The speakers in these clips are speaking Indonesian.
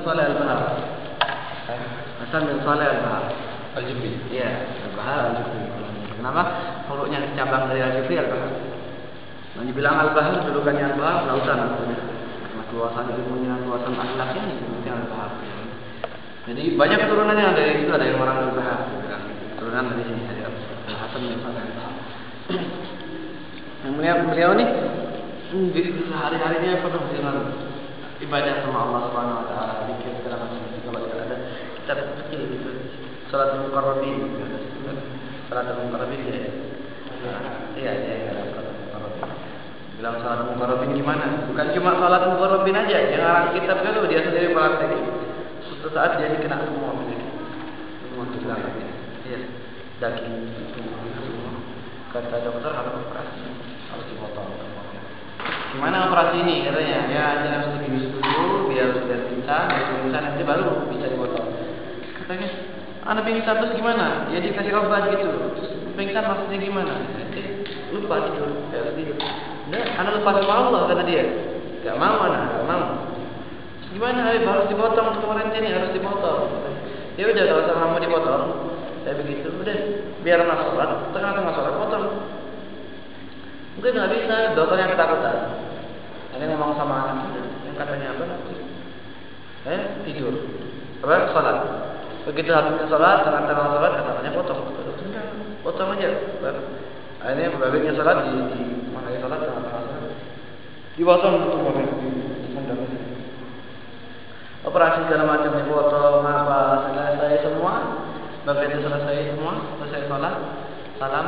Saleh Al-Bahar. Hasan bin Saleh Al-Bahar. Al-Jibri. Iya, Al-Bahar Al-Jufri. Kenapa? Hurufnya cabang dari Al-Jufri Al-Bahar. Nah, dibilang Al-Bahar, julukannya Al-Bahar, lautan artinya. Karena keluasan ilmunya, keluasan akhlaknya, disebutnya Al-Bahar. Jadi banyak keturunannya dari itu ada yang orang Al-Bahar. Keturunan dari sini ada Al-Hasan bin Saleh Al-Bahar. Yang beliau, beliau nih hmm, di sehari-harinya penuh dengan ibadah sama Allah Subhanahu wa taala, kitab kecil gitu, salatul muqarrabin. Salatul muqarrabin ya. Iya, iya, iya. Bilang salatul muqarrabin gimana? Bukan cuma salatul muqarrabin aja, yang orang kitab itu dia sendiri praktek. Suatu saat dia dikena semua begitu. Semua bilang Iya. Daging semua. Kata dokter harus operasi, harus dipotong. Gimana operasi ini katanya? Ya jangan setuju dulu biar sudah pingsan, biar pingsan nanti baru bisa dipotong. Katanya, anak pingsan terus gimana? Ya dikasih obat gitu. Terus pingsan maksudnya gimana? Lupa tidur, ya tidur. Nah, anak lupa sama Allah kata dia. Gak mau anak, gak mau. Gimana? Eh, harus dipotong kemarin ini harus dipotong. Ya udah kalau sama mau dipotong, saya begitu, udah biar anak sholat, tengah-tengah sholat potong. Mungkin nggak bisa, dokter yang ketakutan. Yang ngomong sama anak yang katanya apa? Eh tidur, apa sholat? Begitu habisnya sholat, tengah-tengah sholat, katanya potong. Potong aja. Akhirnya babiknya sholat di, di mana sholat tengah-tengah sholat. Dipotong untuk babik Operasi segala macam dipotong, apa selesai semua. Begitu selesai semua, selesai sholat, salam,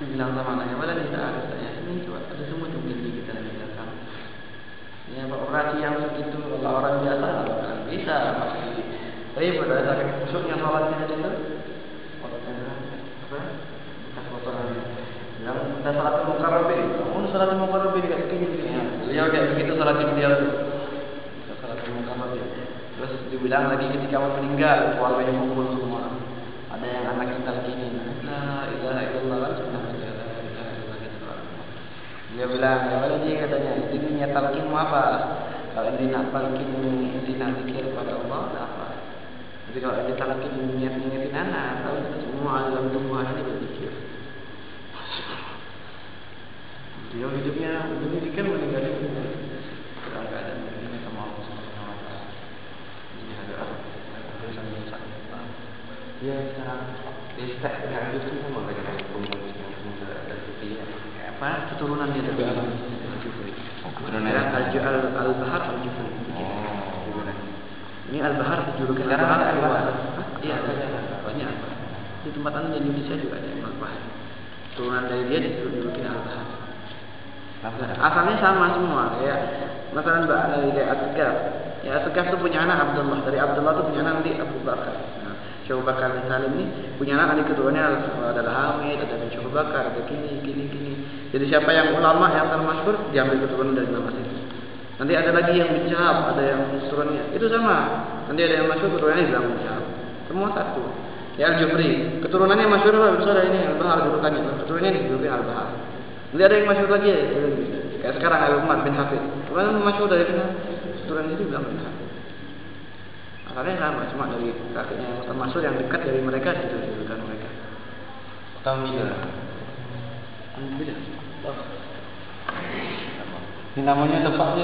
dibilang sama anaknya, mana tidak ada saya ini coba ada semua di kita di belakang. Ya operasi yang segitu kalau orang biasa nggak bisa pasti ribet ada sakit kusuk yang sholatnya itu apa? Bekas potongan. Yang kita sholat mukarrabin, kamu sholat mukarrabin kayak gini ya. Beliau kayak begitu sholat beliau tuh. Sholat mukarrabin. Terus dibilang lagi ketika mau meninggal keluarganya kumpul semua. Ada yang anak kita gini, la ilaha illallah sudah dia bilang, ya wali katanya, ini niat talqin apa? Kalau ini nak talqin, ini nak zikir kepada Allah, apa? Jadi kalau ini talqin niat ngingetin anak, tahu semua alam tumbuhan ini berzikir. Dia hidupnya pendidikan meninggal dunia. Dalam keadaan begini sama Allah Subhanahu wa taala. Ini ada urusan dosa. Ya sekarang Istihad itu sama dengan pembunuh dan sufiya. apa keturunan dia dari keturunan. Al-Bahar Al-Bahar Al-Jufri. Ini Al-Bahar Sekarang Al-Bahar Al-Bahar. Iya. Banyak. Di tempat anda di Indonesia juga ada yang Al-Bahar. Turunan dari dia dijulukin Al-Bahar. Asalnya sama semua, kayak masalah Mbak dari kayak. Ya Asgaf itu punya anak Abdullah, dari Abdullah itu punya anak nanti Abu Bakar. Nah, Syekh Bakar bin Salim ini punya anak nanti ketuanya adalah Hamid, ada bin Syekh Bakar, ada gini, gini, gini. Jadi siapa yang ulama yang termasyhur diambil keturunan dari nama itu. Nanti ada lagi yang bincang, ada yang keturunannya. Itu sama. Nanti ada yang masyhur keturunannya bilang bincang. Semua satu. Ya Al-Jufri, keturunannya masyhur apa? Besar ini Al-Bahar julukannya. Keturunannya dijulukin Al-Bahar. Nanti ada yang masyhur lagi ya. Kayak sekarang Al Umar bin Hafid. Kemarin masyhur dari mana? Keturunan itu bilang bin Hafid. Asalnya sama, cuma dari kakeknya yang termasuk yang dekat dari mereka itu dijulukan mereka. Tahun bila? Beda. Ini namanya tepatnya